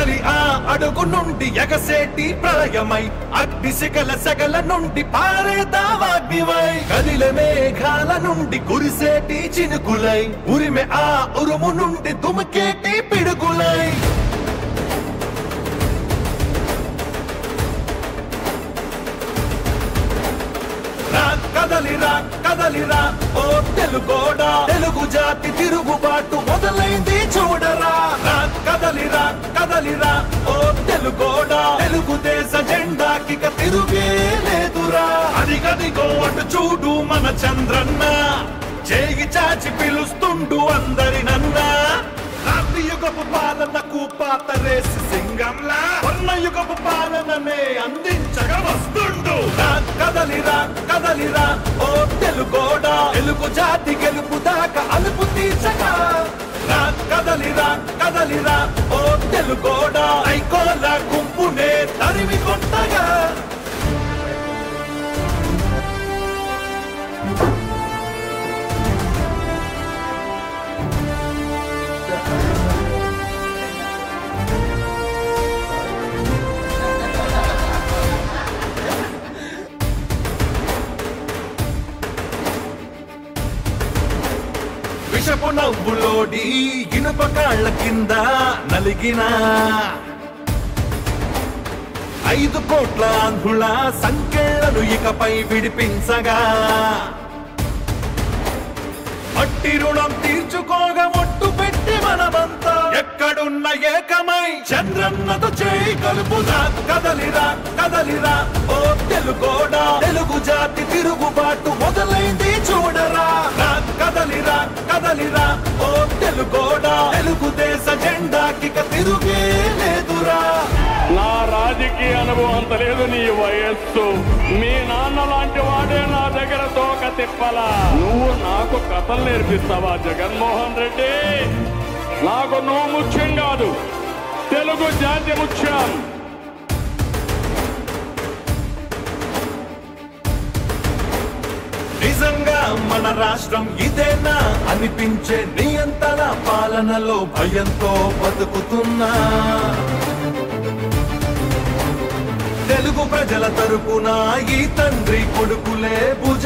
కదలి ఆ అడుగు నుండి ఎగసేటి ప్రళయమై అగ్ని శిఖల సగల నుండి పారేదావాగ్నివై కదిల మేఘాల నుండి కురిసేటి చినుకులై ఉరిమె ఆ ఉరుము నుండి దుమికేటి పిడుగులై రా కదలిరా కదలిరా ఓ తెలుగోడా తెలుగు జాతి తిరుగుబాటు మొదలైంది చూడరా చంద్రన్న చేయి చాచి పిలుస్తుండు అందరినన్నా రాత్రి యుగపు పాలనకు పాత రేసి సింగంలా. వర్ణ యుగపు పాలననే అందించగా వస్తుండు. రా కదలిరా కదలిరా ఓ తెలుగోడా. తెలుగు జాతి గెలుపు దాకా అలుపు తీర్చగా రా కదలిరా కదలిరా ఓ తెలుగోడా. విషపు నవ్వులోడి ఇనుప కాళ్ళ కింద నలిగిన ఐదు కోట్ల ఆంధ్రుల సంఖ్యలను ఇకపై విడిపించగా మట్టి రుణం తీర్చుకోగా ఒట్టు పెట్టి మనమంతా ఎక్కడున్న ఏకమై చంద్రన్నతో చేయి కలుపుదా. కదలిరా కదలిరా. ఓ తెలుగోడా తెలుగు జాతి తిరుగుబాటు మొదలైంది. తెలుగుదేశ తిరుగే లేదురా. నా రాజకీయ అనుభవం అంత లేదు నీ వయస్సు. మీ నాన్న లాంటి వాడే నా దగ్గర తోక తిప్పలా. నువ్వు నాకు కథలు నేర్పిస్తావా జగన్మోహన్ రెడ్డి? నాకు నువ్వు ముఖ్యం కాదు. తెలుగు జాతి ముఖ్యం. మన రాష్ట్రం ఇదేనా? అనిపించే నియంత్రణ పాలనలో భయంతో బతుకుతున్నా. తెలుగు ప్రజల తరపున ఈ తండ్రి కొడుకులే భుజ